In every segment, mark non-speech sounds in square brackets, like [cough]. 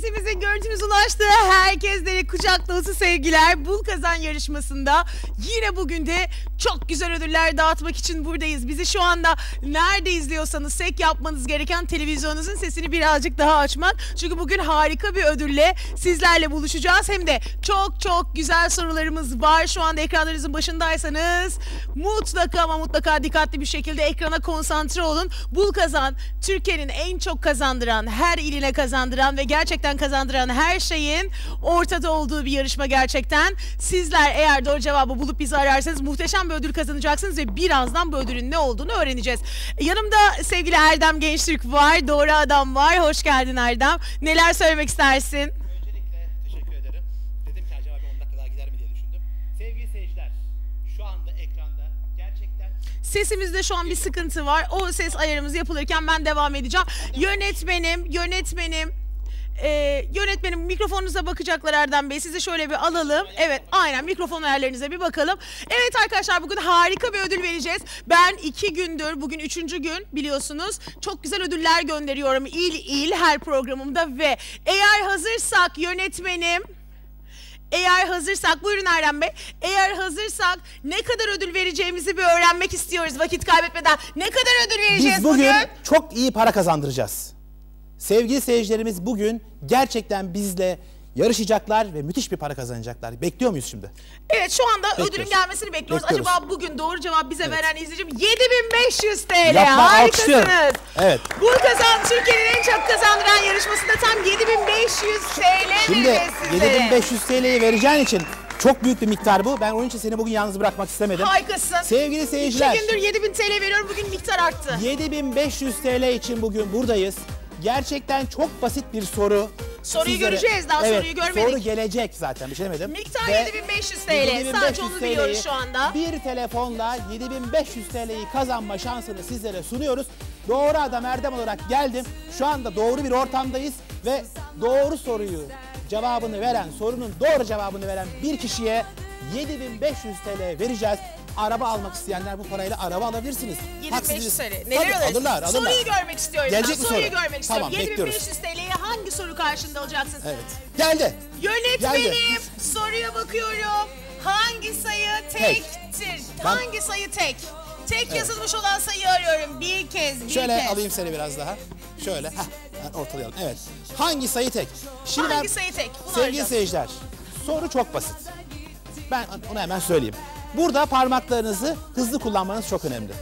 sesimiz ulaştı. Herkeslere kucak dolusu sevgiler. Bul kazan yarışmasında yine bugün de çok güzel ödüller dağıtmak için buradayız. Bizi şu anda nerede izliyorsanız sek yapmanız gereken televizyonunuzun sesini birazcık daha açmak. Çünkü bugün harika bir ödülle sizlerle buluşacağız. Hem de çok çok güzel sorularımız var. Şu anda ekranlarınızın başındaysanız mutlaka ama mutlaka dikkatli bir şekilde ekrana konsantre olun. Bul kazan Türkiye'nin en çok kazandıran, her iline kazandıran ve gerçekten kazandıran her şeyin ortada olduğu bir yarışma gerçekten. Sizler eğer doğru cevabı bulup bizi ararsanız muhteşem bir ödül kazanacaksınız ve birazdan bu ödülün ne olduğunu öğreneceğiz. Yanımda sevgili Erdem Gençtürk var, doğru adam var. Hoş geldin Erdem. Neler söylemek istersin? Öncelikle teşekkür ederim. Dedim ki acaba bir 10 dakika daha gider mi diye düşündüm. Sevgili seyirciler, şu anda ekranda gerçekten Sesimizde şu an bir sıkıntı var. O ses ayarımız yapılırken ben devam edeceğim. Yönetmenim, yönetmenim, e, yönetmenim mikrofonunuza bakacaklar Erdem Bey. Sizi şöyle bir alalım. Evet aynen mikrofon ayarlarınıza bir bakalım. Evet arkadaşlar bugün harika bir ödül vereceğiz. Ben iki gündür bugün üçüncü gün biliyorsunuz. Çok güzel ödüller gönderiyorum il il her programımda ve eğer hazırsak yönetmenim eğer hazırsak, buyurun Erdem Bey. Eğer hazırsak ne kadar ödül vereceğimizi bir öğrenmek istiyoruz vakit kaybetmeden. Ne kadar ödül vereceğiz biz bugün çok iyi para kazandıracağız. Sevgili seyircilerimiz bugün gerçekten bizle yarışacaklar ve müthiş bir para kazanacaklar. Bekliyor muyuz şimdi? Evet şu anda ödülün Bekliyoruz. gelmesini bekliyoruz. Bekliyoruz. Acaba bugün doğru cevap bize veren izleyicim 7500 TL. Yapma, Harikasınız. Evet. Bu kazan Türkiye'nin en çok kazandıran yarışmasında tam 7500 TL Şimdi vereceğiz sizlere. 7500 TL'yi vereceğin için çok büyük bir miktar bu. Ben onun için seni bugün yalnız bırakmak istemedim. Harikasın. Sevgili seyirciler. İki gündür 7000 TL veriyorum. Bugün miktar arttı. 7500 TL için bugün buradayız. Gerçekten çok basit bir soru. Soruyu göreceğiz, daha evet, soruyu görmedik. Soru gelecek zaten bir şey demedim. Miktar Ve 7500 TL. 7500 Sadece onu biliyoruz şu anda. Bir telefonla 7500 TL'yi kazanma şansını sizlere sunuyoruz. Doğru adam Erdem olarak geldim. Şu anda doğru bir ortamdayız ve doğru soruyu cevabını veren, sorunun doğru cevabını veren bir kişiye 7500 TL vereceğiz. Araba almak isteyenler bu parayla araba alabilirsiniz. 7500 TL. Tabii, Neler alırız? alırlar, alırlar. Soruyu görmek istiyorum. Gelecek ben. mi Soruyu soru? görmek istiyorum. Tamam, bekliyoruz. 7500 TL'yi hangi soru karşında alacaksınız? Evet. Geldi. Yönetmenim Geldi. soruya bakıyorum. Hangi sayı tektir? Ben- Hangi sayı tek? Tek yazılmış olan sayıyı arıyorum. Bir kez, bir Şöyle kez. alayım seni biraz daha. Şöyle. Heh, ben ortalayalım. Evet. Hangi sayı tek? Şimdi Hangi ben- sayı tek? Bunu Sevgili arayacağız. seyirciler, soru çok basit. Ben onu hemen söyleyeyim. Burada parmaklarınızı hızlı kullanmanız çok önemli.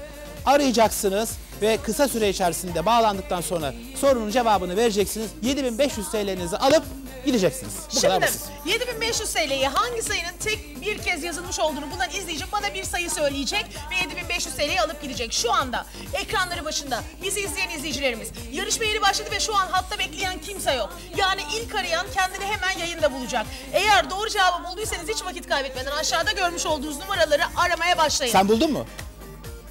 Arayacaksınız ve kısa süre içerisinde bağlandıktan sonra sorunun cevabını vereceksiniz. 7500 TL'nizi alıp gideceksiniz. Bu kadar Şimdi basit. 7500 TL'yi hangi sayının tek bir kez yazılmış olduğunu bulan izleyici bana bir sayı söyleyecek ve 7500 TL'yi alıp gidecek. Şu anda ekranları başında bizi izleyen izleyicilerimiz yarışma yeni başladı ve şu an hatta bekleyen kimse yok. Yani ilk arayan kendini hemen yayında bulacak. Eğer doğru cevabı bulduysanız hiç vakit kaybetmeden aşağıda görmüş olduğunuz numaraları aramaya başlayın. Sen buldun mu?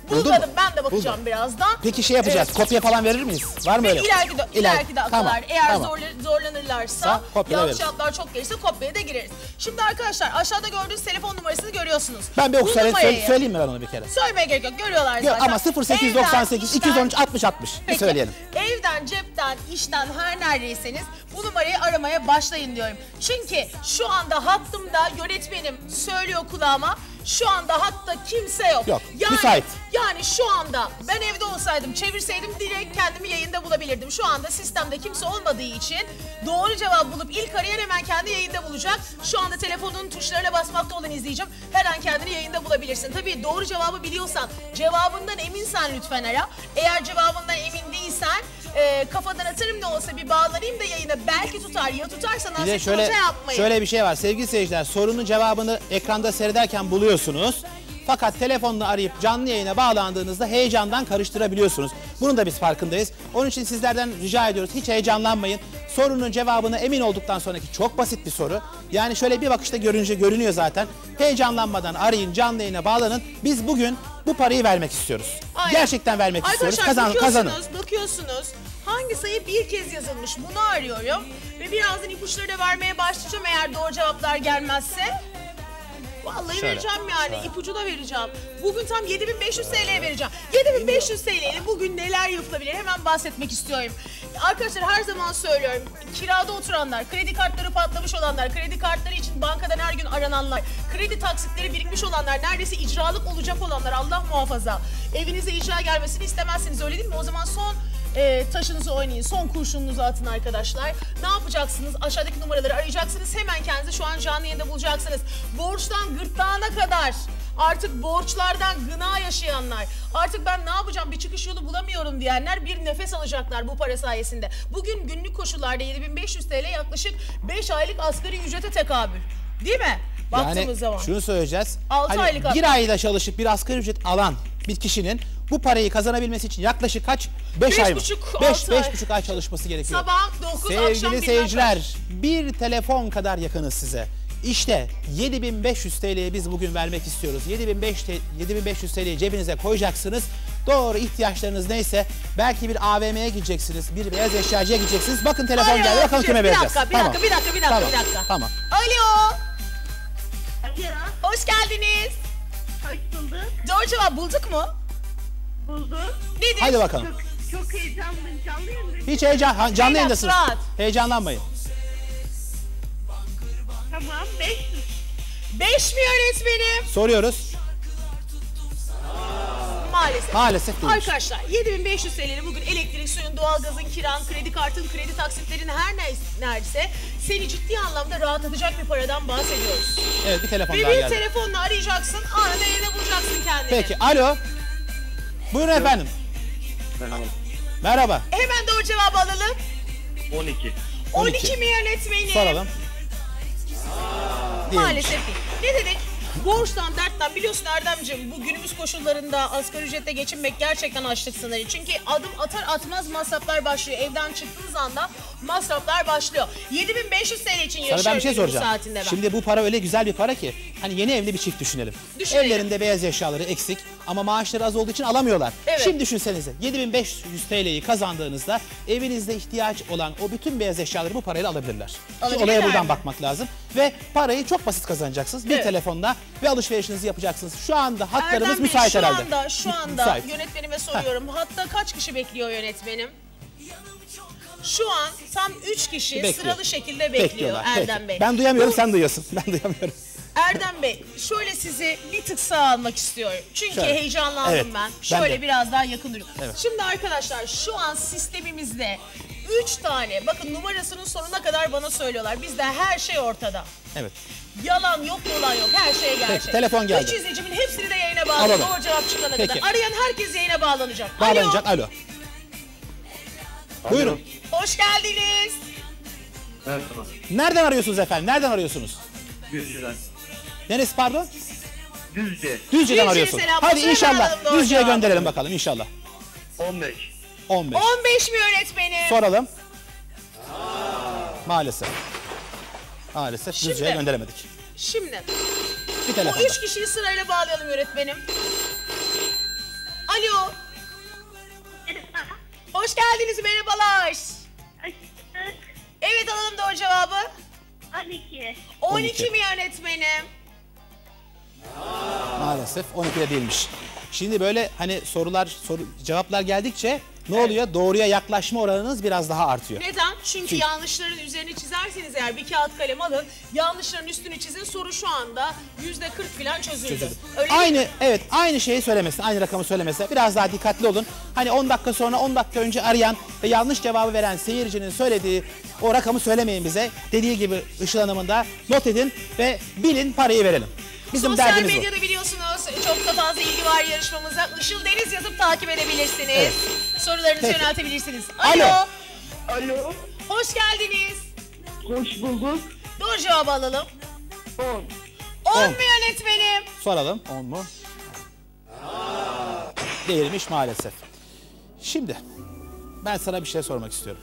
buldun Bulmadım mu? ben de bakacağım Buldum. birazdan. Peki şey yapacağız. Evet. Kopya falan verir miyiz? Var mı öyle? İleriki, de, İler- ileriki dakikalar Tamam, eğer tamam. zorla- zorlanırlarsa yanlış cevaplar çok gelirse kopyaya da gireriz. Şimdi arkadaşlar aşağıda gördüğünüz telefon numarasını görüyorsunuz. Ben bir okusayım numarayı söyleyeyim mi ben onu bir kere? Söylemeye gerek yok görüyorlar Yok, zaten. ama 0898 Evden, 213 60 60 bir Peki, söyleyelim. Evden, cepten, işten her neredeyseniz bu numarayı aramaya başlayın diyorum. Çünkü şu anda hattımda yönetmenim söylüyor kulağıma. Şu anda hatta kimse yok. Yok, Yani, müsait. Yani şu anda ben evde olsaydım, çevirseydim direkt kendimi yayında bulabilirdim. Şu anda sistemde kimse olmadığı için doğru cevabı bulup ilk arayan hemen kendi yayında bulacak. Şu anda telefonun tuşlarına basmakta olan izleyicim her an kendini yayında bulabilirsin. Tabii doğru cevabı biliyorsan, cevabından eminsen lütfen ara. Eğer cevabından emin değilsen e, kafadan atarım da olsa bir bağlanayım da yayına belki tutar. Ya tutarsa Bir de nasip şöyle, şöyle, yapmayın. şöyle bir şey var sevgili seyirciler. Sorunun cevabını ekranda seyrederken buluyorsunuz. Fakat telefonla arayıp canlı yayına bağlandığınızda heyecandan karıştırabiliyorsunuz. Bunun da biz farkındayız. Onun için sizlerden rica ediyoruz hiç heyecanlanmayın. Sorunun cevabına emin olduktan sonraki çok basit bir soru. Yani şöyle bir bakışta görünce görünüyor zaten. Heyecanlanmadan arayın canlı yayına bağlanın. Biz bugün bu parayı vermek istiyoruz. Gerçekten vermek Arkadaşlar istiyoruz. Kazan, kazanın. bakıyorsunuz. Hangi sayı bir kez yazılmış bunu arıyorum. Ve birazdan ipuçları da vermeye başlayacağım eğer doğru cevaplar gelmezse. Vallahi Şöyle, vereceğim yani. şöyle. ipucu da vereceğim. Bugün tam 7500 TL vereceğim. 7500 TL ile bugün neler yapılabilir hemen bahsetmek istiyorum. Arkadaşlar her zaman söylüyorum. Kirada oturanlar, kredi kartları patlamış olanlar, kredi kartları için bankadan her gün arananlar, kredi taksitleri birikmiş olanlar, neredeyse icralık olacak olanlar Allah muhafaza. Evinize icra gelmesini istemezsiniz öyle değil mi? O zaman son e, taşınızı oynayın. Son kurşununuzu atın arkadaşlar. Ne yapacaksınız? Aşağıdaki numaraları arayacaksınız. Hemen kendinizi şu an canlı yayında bulacaksınız. Borçtan gırtlağına kadar artık borçlardan gına yaşayanlar, artık ben ne yapacağım bir çıkış yolu bulamıyorum diyenler bir nefes alacaklar bu para sayesinde. Bugün günlük koşullarda 7500 TL yaklaşık 5 aylık asgari ücrete tekabül. Değil mi? Baktığımız Yani zaman. şunu söyleyeceğiz. Altı Hani aylık bir ayda çalışıp bir asgari ücret alan bir kişinin bu parayı kazanabilmesi için yaklaşık kaç? 5 Beş ay mı? buçuk, 5 altı ay. 5,5 ay çalışması gerekiyor. Sabah 9 akşam Sevgili seyirciler, bir telefon kadar yakınız size. İşte 7500 TL'yi biz bugün vermek istiyoruz. 7500 T- 7500 TL'yi cebinize koyacaksınız. Doğru ihtiyaçlarınız neyse belki bir AVM'ye gideceksiniz, bir beyaz eşyacıya gideceksiniz. Bakın telefon geldi bakalım bir kime vereceğiz. dakika, bir Tamam. dakika, bir dakika, bir dakika, Tamam, bir dakika. Tamam. Alo, Alo, hoş geldiniz. hoş bulduk. Doğru cevap bulduk mu? Bulduk. Nedir? Hadi bakalım. Çok, çok heyecanlıyım. Canlı yayındayım. Hiç heyecan, canlı yayındasınız. rahat. Heyecanlanmayın. Tamam, 500. 5 mi öğretmenim? Soruyoruz. Maalesef. Maalesef değilmiş. Arkadaşlar 7500 TL'li bugün elektrik, suyun, doğalgazın, kiran, kredi kartın, kredi taksitlerin her ne- neredeyse seni ciddi anlamda rahatlatacak bir paradan bahsediyoruz. Evet bir telefon Ve daha bir geldi. telefonla arayacaksın, anında yerine bulacaksın kendini. Peki alo. Buyurun efendim. Merhaba. Merhaba. Hemen doğru cevabı alalım. 12. 12, 12. mi yönetmenim? Soralım. Maalesef değil. Ne dedik? Borçtan, dertten biliyorsun Erdemciğim bu günümüz koşullarında asgari ücretle geçinmek gerçekten açlık sınırı. Çünkü adım atar atmaz masraflar başlıyor. Evden çıktığınız anda masraflar başlıyor. 7500 TL için Sana ben bir şey soracağım. saatinde ben. Şimdi bu para öyle güzel bir para ki hani yeni evli bir çift düşünelim. Düşünelim. Evlerinde beyaz eşyaları eksik ama maaşları az olduğu için alamıyorlar. Evet. Şimdi düşünsenize 7500 TL'yi kazandığınızda evinizde ihtiyaç olan o bütün beyaz eşyaları bu parayla alabilirler. Şimdi olaya buradan mi? bakmak lazım. Ve parayı çok basit kazanacaksınız. Bir Evet. telefonla ve alışverişinizi yapacaksınız. Şu anda hatlarımız Erdem Bey, müsait şu herhalde. Anda, şu anda müsait. yönetmenime soruyorum. Hatta kaç kişi bekliyor yönetmenim? Şu an tam 3 kişi Bekliyor. sıralı şekilde bekliyor Bekliyorlar. Erdem Peki. Bey. Ben duyamıyorum sen duyuyorsun. [laughs] Ben duyamıyorum. Erdem Bey şöyle sizi bir tık sağ almak istiyorum. Çünkü Şöyle. heyecanlandım Evet, ben. ben Şöyle de. biraz daha yakın durun. Evet. Şimdi arkadaşlar şu an sistemimizde 3 tane bakın numarasının sonuna kadar bana söylüyorlar. Bizde her şey ortada. Evet. Yalan yok dolan yok her şeye gerçek. telefon geldi. Üç izleyicimin hepsini de yayına bağladım. Alalım. Doğru cevap çıkana Peki. kadar. Arayan herkes yayına bağlanacak. Bağlanacak. Alo. Alo. Buyurun. Hoş geldiniz. Merhaba. Nereden arıyorsunuz efendim? Nereden arıyorsunuz? Düzce'den. Neresi pardon? Düzce. Düzce'den arıyorsun. selam Hadi olsun, inşallah alalım Düzce'ye gönderelim bakalım inşallah. 15. 15. 15 mi öğretmenim? Soralım. Maalesef. Maalesef Şimdi- Düzce'ye gönderemedik. Şimdi Bir bu telefonda. üç kişiyi sırayla bağlayalım öğretmenim. Alo. Hoş geldiniz merhabalar. 12. 12, 12. mi yönetmenim? Maalesef 12'de değilmiş. Şimdi böyle hani sorular, soru, cevaplar geldikçe ne oluyor? Doğruya yaklaşma oranınız biraz daha artıyor. Neden? Çünkü Çünkü- yanlışların üzerine çizerseniz eğer bir kağıt kalem alın, yanlışların üstünü çizin soru şu anda yüzde 40 falan çözüldü. Öyle Aynı mi? evet aynı şeyi söylemesin, aynı rakamı söylemese biraz daha dikkatli olun. Hani 10 dakika sonra 10 dakika önce arayan ve yanlış cevabı veren seyircinin söylediği o rakamı söylemeyin bize. Dediği gibi Işıl Hanım'ın da not edin ve bilin parayı verelim. Bizim Sosyal derdimiz bu. medyada biliyorsunuz çok da fazla ilgi var yarışmamıza. Işıl Deniz yazıp takip edebilirsiniz. Evet. Sorularınızı Peki. yöneltebilirsiniz. Alo. Alo. Alo. Hoş geldiniz. Hoş bulduk. Doğru cevabı alalım. 10. 10 On. mu yönetmenim? Soralım 10 mu? Değilmiş maalesef. Şimdi ben sana bir şey sormak istiyorum.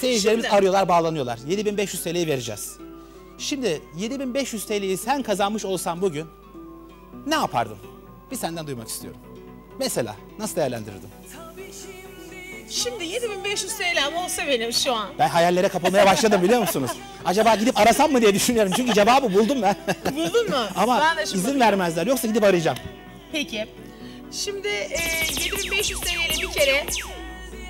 Seyircilerimiz Şimdi- arıyorlar, bağlanıyorlar. 7500 TL'yi vereceğiz. Şimdi 7500 TL'yi sen kazanmış olsan bugün ne yapardın? Bir senden duymak istiyorum. Mesela nasıl değerlendirirdin? Şimdi 7500 TL'm olsa benim şu an. Ben hayallere kapılmaya başladım biliyor musunuz? Acaba gidip arasam mı diye düşünüyorum. Çünkü cevabı buldum ben. Buldun mu? [laughs] Ama Ben de şimdi izin bakayım. vermezler. Yoksa gidip arayacağım. Peki. Şimdi e, 7500 TL'yle bir kere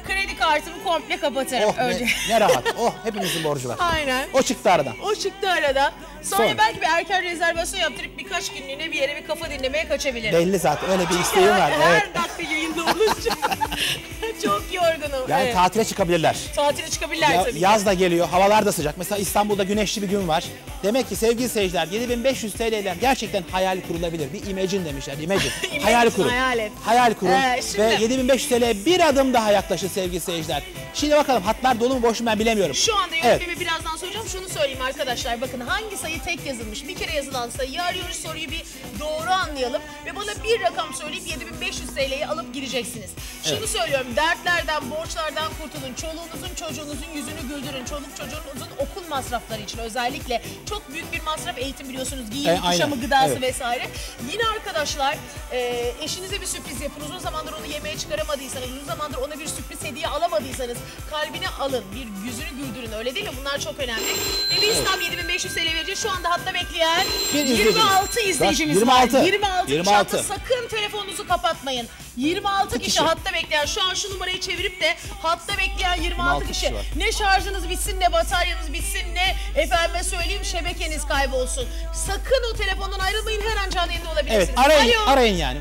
kredi kartımı komple kapatırım Oh önce. ne, ne rahat. [laughs] Oh hepimizin borcu var. Aynen. O çıktı aradan. O çıktı arada. Sonra, Sonra? belki bir erken rezervasyon yaptırıp birkaç günlüğüne bir yere bir kafa dinlemeye kaçabilirim. Belli zaten. Öyle bir isteğim var. her Evet. dakika yayında olunca [laughs] çok yorgunum. Yani evet. tatile çıkabilirler. Tatile çıkabilirler Ya- tabii yaz da geliyor, havalar da sıcak. Mesela İstanbul'da güneşli bir gün var. Demek ki sevgili seyirciler 7500 TL'den gerçekten hayal kurulabilir. Bir imagine demişler, [laughs] imagine. hayal kurun. hayal et. Hayal kurun. Ee, şimdi- Ve 7500 TL bir adım daha yaklaşın sevgili seyirciler. Şimdi bakalım hatlar dolu mu boş mu ben bilemiyorum. Şu anda Evet. yönetmemi birazdan soracağım. Şunu söyleyeyim arkadaşlar. Bakın hangi sayı tek yazılmış? Bir kere yazılan sayıyı arıyoruz. Soruyu bir doğru anlayalım. Ve bana bir rakam söyleyip 7500 TL'yi alıp gireceksiniz. Şunu söylüyorum. Dertlerden, borçlardan kurtulun. Çoluğunuzun, çocuğunuzun yüzünü güldürün. Çoluk çocuğunuzun okul masrafları için özellikle. Çok büyük bir masraf eğitim biliyorsunuz. Giyim, E, kuşamı, gıdası Evet. vesaire. Yine arkadaşlar e, eşinize bir sürpriz yapın. Uzun zamandır onu yemeğe çıkaramadıysanız, uzun zamandır ona bir sürpriz hediye alamadıysanız kalbini alın. Bir yüzünü güldürün. Öyle değil mi? Bunlar çok önemli. Ve biz tam 7500 TL vereceğiz. Şu anda hatta bekleyen Bir izleyicimiz. 26 izleyicimiz Bak, var. 26. 26 kişi 26. hatta sakın telefonunuzu kapatmayın. 26 kişi, kişi. hatta bekleyen. Şu an şu numarayı çevirip de hatta bekleyen 26, 26 kişi. kişi var. Ne şarjınız bitsin ne bataryanız bitsin ne efendime söyleyeyim şebekeniz kaybolsun. Sakın o telefondan ayrılmayın her an canlı yayında olabilirsiniz. Evet arayın, Alo. arayın yani.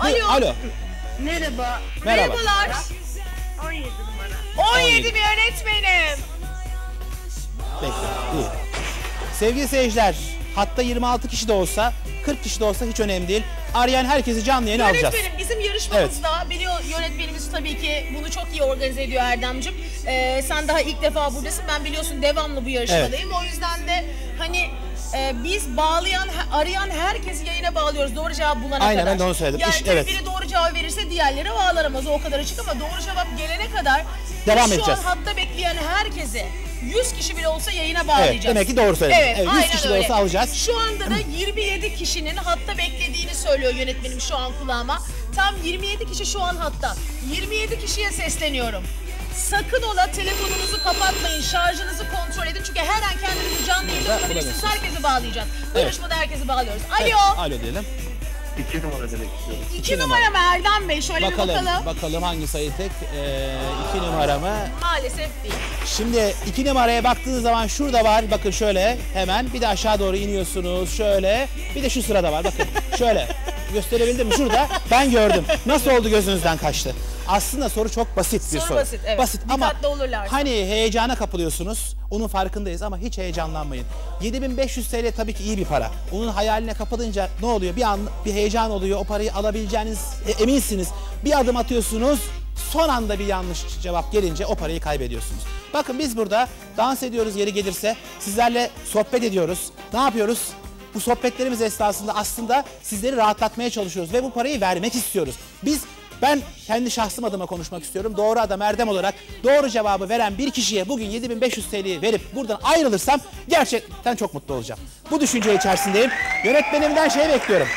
Alo. Alo. Merhaba. Merhaba. Merhabalar. 17 numara. 17 mi yönetmenim? Bekle. İyi. Sevgili seyirciler, hatta 26 kişi de olsa, 40 kişi de olsa hiç önemli değil. Arayan herkesi canlı yayına alacağız. Yönetmenim bizim yarışmamızda biliyor yönetmenimiz tabii ki bunu çok iyi organize ediyor Erdemcim. Ee, sen daha ilk defa buradasın. Ben biliyorsun devamlı bu yarışmadayım. O yüzden de hani e, biz bağlayan, arayan herkesi yayına bağlıyoruz. Doğru cevap bulana Aynen, kadar. ben de onu söyledim. Yani İş- evet. biri doğru cevap verirse diğerleri bağlanamaz. O kadar açık ama doğru cevap gelene kadar Devam biz edeceğiz. Şu an hatta bekleyen herkesi 100 kişi bile olsa yayına bağlayacağız. Evet, demek ki doğru söyledin. Evet, Evet, 100 aynen kişi de öyle. olsa alacağız. Şu anda da 27 kişinin hatta beklediğini söylüyor yönetmenim şu an kulağıma. Tam 27 kişi şu an hatta. 27 kişiye sesleniyorum. Sakın ola telefonunuzu kapatmayın, şarjınızı kontrol edin. Çünkü her an kendinizi canlı yayında bulabilirsiniz. Herkesi bağlayacağız. Evet. yarışmada herkesi bağlıyoruz. Alo, Evet, alo diyelim. 2 numara demek istiyorum. 2 numara mı Erdem Bey? Şöyle Bakalım, bir bakalım. bakalım hangi sayı tek? Ee, iki numara mı? Maalesef değil. Şimdi iki numaraya baktığınız zaman şurada var. Bakın şöyle hemen. Bir de aşağı doğru iniyorsunuz. Şöyle. Bir de şu sırada var. Bakın şöyle. Gösterebildim mi? Şurada. Ben gördüm. Nasıl oldu gözünüzden kaçtı? Aslında soru çok basit bir Soru soru. basit, evet. Basit ama Dikkatli hani heyecana kapılıyorsunuz. Onun farkındayız ama hiç heyecanlanmayın. 7500 TL tabii ki iyi bir para. Onun hayaline kapılınca ne oluyor? Bir an bir heyecan oluyor. O parayı alabileceğiniz e, eminsiniz. Bir adım atıyorsunuz. Son anda bir yanlış cevap gelince o parayı kaybediyorsunuz. Bakın biz burada dans ediyoruz yeri gelirse. Sizlerle sohbet ediyoruz. Ne yapıyoruz? Bu sohbetlerimiz esnasında aslında sizleri rahatlatmaya çalışıyoruz ve bu parayı vermek istiyoruz. Biz ben kendi şahsım adıma konuşmak istiyorum. Doğru adam Erdem olarak doğru cevabı veren bir kişiye bugün 7500 TL'yi verip buradan ayrılırsam gerçekten çok mutlu olacağım. Bu düşünce içerisindeyim. Yönetmenimden şey bekliyorum.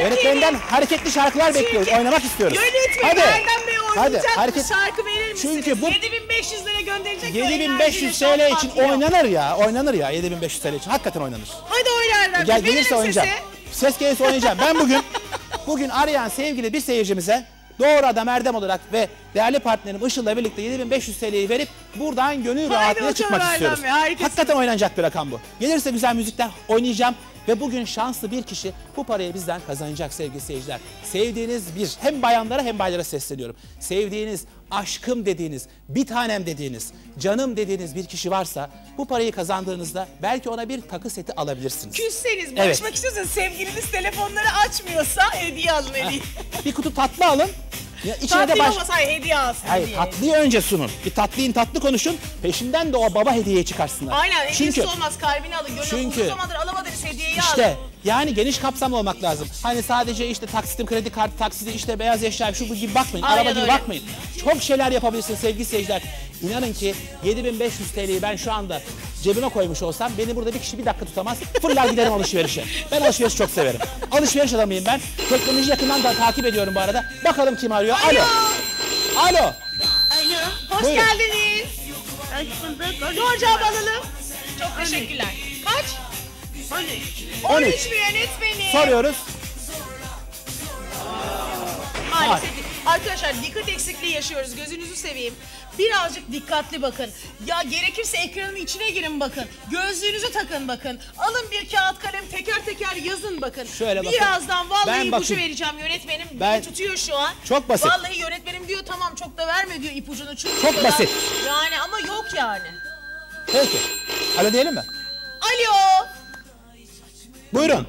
Yönetmenimden hareketli şarkılar bekliyoruz. Oynamak istiyoruz. Yönetmen Erdem Bey oynayacak Hadi, hareket- şarkı verir misiniz? Çünkü bu- 7500 lira gönderecek. ve 7500 enerjiyle TL için patlıyor. oynanır ya. Oynanır ya 7500 TL için. Hakikaten oynanır. Hadi oyna Erdem Bey. Gel gelirse oynayacağım. sesi. Ses gelirse oynayacağım. Ben bugün [laughs] bugün arayan sevgili bir seyircimize doğru adam Erdem olarak ve değerli partnerim Işıl'la birlikte 7500 TL'yi verip buradan gönül rahatlığıyla bakalım çıkmak istiyoruz. Harikasın. Hakikaten oynanacak bir rakam bu. Gelirse güzel müzikler oynayacağım ve bugün şanslı bir kişi bu parayı bizden kazanacak sevgili seyirciler. Sevdiğiniz bir hem bayanlara hem baylara sesleniyorum. Sevdiğiniz, aşkım dediğiniz, bir tanem dediğiniz, canım dediğiniz bir kişi varsa bu parayı kazandığınızda belki ona bir takı seti alabilirsiniz. Küsseniz, Evet. barışmak istiyorsanız sevgiliniz telefonları açmıyorsa hediye alın hediye. [laughs] Bir kutu tatlı alın. Ya içine de Tatlı baş... olmasa hediye alsın Hayır hediye. tatlıyı önce sunun. Bir tatlıyın tatlı konuşun. Peşinden de o baba hediyeyi çıkarsınlar. Aynen hediyesi Çünkü olmaz kalbini alın. Gönül Çünkü- uzun zamandır alamadığınız hediyeyi işte alın. Yani geniş kapsamlı olmak lazım. Hani sadece işte taksitim, kredi kartı taksidi, işte beyaz eşya şu bu gibi bakmayın. Aynen Araba gibi öyle. bakmayın. Çok şeyler yapabilirsiniz sevgili seyirciler. İnanın ki 7500 TL'yi ben şu anda cebime koymuş olsam beni burada bir kişi bir dakika tutamaz. Fırlar giderim alışverişe. Ben alışveriş çok severim. Alışveriş adamıyım ben. Teknoloji yakından da takip ediyorum bu arada. Bakalım kim arıyor. Alo. Alo. Hoş Buyurun. geldiniz. Hoş bulduk. Doğru cevap alalım. Çok teşekkürler. Kaç? 13. 13 mü yönetmenim? Soruyoruz. Maalesef. Arkadaşlar dikkat eksikliği yaşıyoruz. Gözünüzü seveyim. Birazcık dikkatli bakın. Ya gerekirse ekranın içine girin bakın. Gözlüğünüzü takın bakın. Alın bir kağıt kalem teker teker yazın bakın. Şöyle bakın. Birazdan vallahi Ben ipucu vereceğim yönetmenim. Ben- Beni tutuyor şu an. Çok basit. Vallahi yönetmenim diyor tamam çok da verme diyor ipucunu. Çünkü Çok diyorlar- basit. Yani ama yok yani. Peki. Alo diyelim mi? Alo. Buyurun.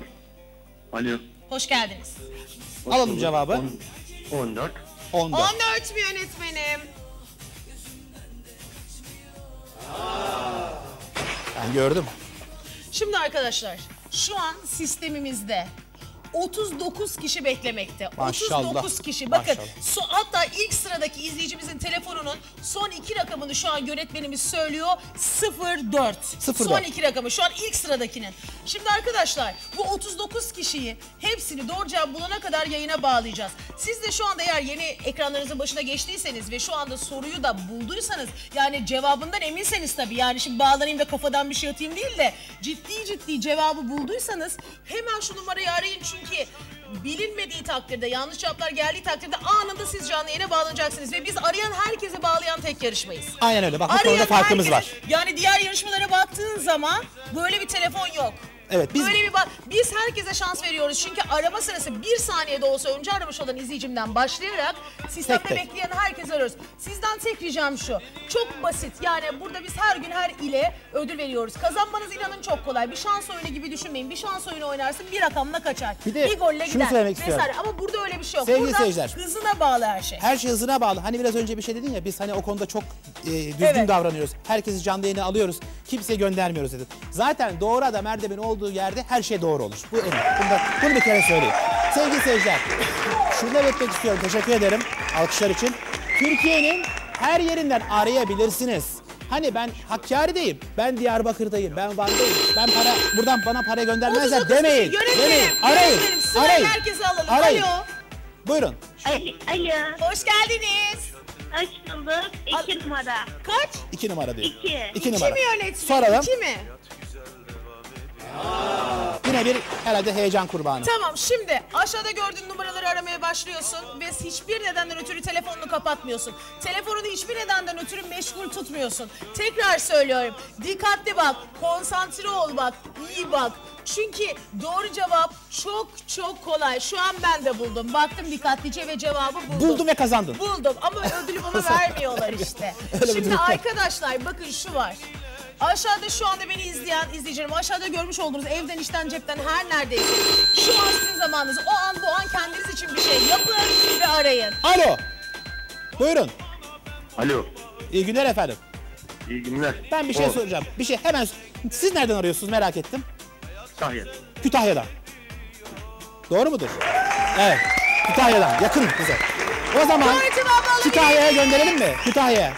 Alo. Hoş geldiniz. Hoş Alalım bulduk. cevabı. On- 14. 14. 14 mi yönetmenim? Ben gördüm. Şimdi arkadaşlar şu an sistemimizde 39 kişi beklemekte. Maşallah. 39 kişi. Bakın Maşallah. so- hatta ilk sıradaki izleyicimizin telefonunun son iki rakamını şu an yönetmenimiz söylüyor. 04. 04. Son iki rakamı şu an ilk sıradakinin. Şimdi arkadaşlar bu 39 kişiyi hepsini doğru cevap bulana kadar yayına bağlayacağız. Siz de şu anda eğer yeni ekranlarınızın başına geçtiyseniz ve şu anda soruyu da bulduysanız yani cevabından eminseniz tabii yani şimdi bağlanayım da kafadan bir şey atayım değil de ciddi ciddi cevabı bulduysanız hemen şu numarayı arayın çünkü bilinmediği takdirde yanlış cevaplar geldiği takdirde anında siz canlı yayına bağlanacaksınız ve biz arayan herkese bağlayan tek yarışmayız. Aynen öyle. Bak bu Arayan konuda farkımız var. herkese- Yani diğer yarışmalara baktığın zaman böyle bir telefon yok. Evet, biz- Böyle bir bak biz herkese şans veriyoruz çünkü arama sırası bir saniyede olsa önce aramış olan izleyicimden başlayarak sistemde Tek tek. bekleyen herkese arıyoruz. Sizden tek ricam şu. Çok basit yani burada biz her gün her ile ödül veriyoruz. Kazanmanız inanın çok kolay. Bir şans oyunu gibi düşünmeyin. Bir şans oyunu oynarsın bir rakamla kaçar. Bir de golle şunu gider. söylemek istiyorum. Vesaire. Ama burada öyle bir şey yok. Sevgili burada seyirciler. hızına bağlı her şey. Her şey hızına bağlı. Hani biraz önce bir şey dedin ya biz hani o konuda çok e, düzgün Evet. davranıyoruz. Herkesi canlı yayına alıyoruz. Kimseye göndermiyoruz dedin. Zaten doğru adam Erdem'in olduğu yerde her şey doğru olur. Bu emin. Bunu, da- bunu bir kere söyleyeyim. Sevgili seyirciler, şunu belirtmek istiyorum. Teşekkür ederim alkışlar için. Türkiye'nin her yerinden arayabilirsiniz. Hani ben Hakkari'deyim, ben Diyarbakır'dayım, ben Van'dayım. Ben para buradan bana para göndermezler 39 demeyin. Yönetmenim, Demeyin. Arayın. yönetmenim, sırayla Arayın. herkese alalım. Arayın. Alo. Buyurun. Alo. Alo. Hoş geldiniz. Hoş bulduk. İki numara. Kaç? İki numara diyor. İki. İki İki numara. mi yönetmenim? Soralım. İki mi? Yine bir herhalde heyecan kurbanı. Tamam şimdi aşağıda gördüğün numaraları aramaya başlıyorsun ve hiçbir nedenden ötürü telefonunu kapatmıyorsun. Telefonunu hiçbir nedenden ötürü meşgul tutmuyorsun. Tekrar söylüyorum. Dikkatli bak, konsantre ol bak, iyi bak. Çünkü doğru cevap çok çok kolay. Şu an ben de buldum. Baktım dikkatlice ve cevabı buldum. Buldum ve kazandım. Buldum ama ödülü bana [laughs] vermiyorlar işte. Şimdi arkadaşlar bakın şu var. Aşağıda şu anda beni izleyen izleyicilerim aşağıda görmüş olduğunuz evden işten cepten her neredeyse şu an sizin zamanınız. O an bu an kendiniz için bir şey yapın ve arayın. Alo. Buyurun. Alo. İyi günler efendim. İyi günler. Ben bir şey O, soracağım. Bir şey hemen. Siz nereden arıyorsunuz merak ettim. Tahya. Kütahya'dan. Doğru mudur? Evet. Kütahya'dan. Yakın bize. O zaman Kütahya'ya gönderelim mi? Kütahya'ya.